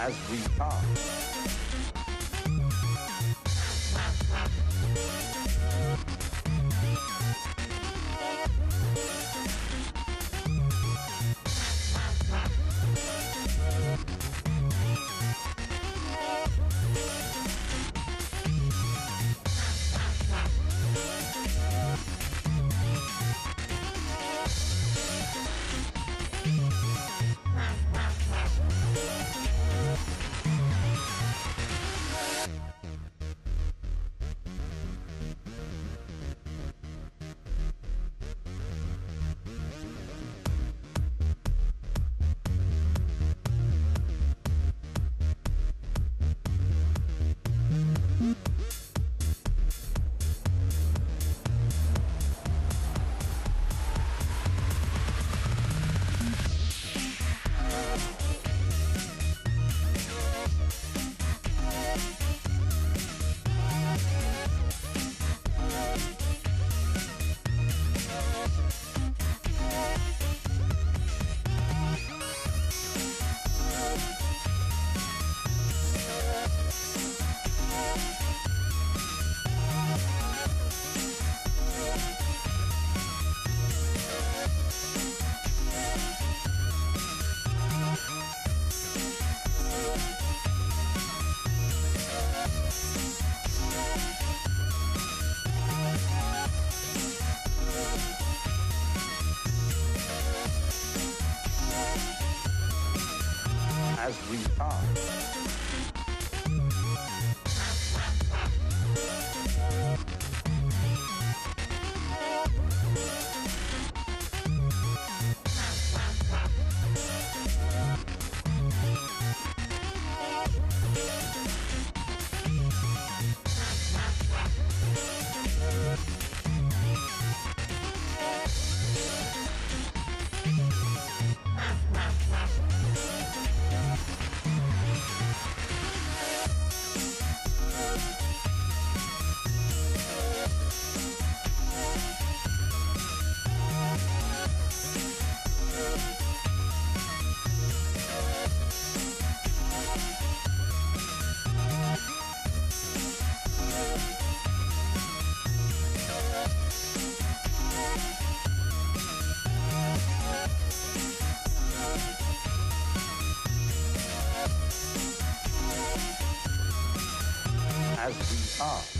as we are. As we are. As we are.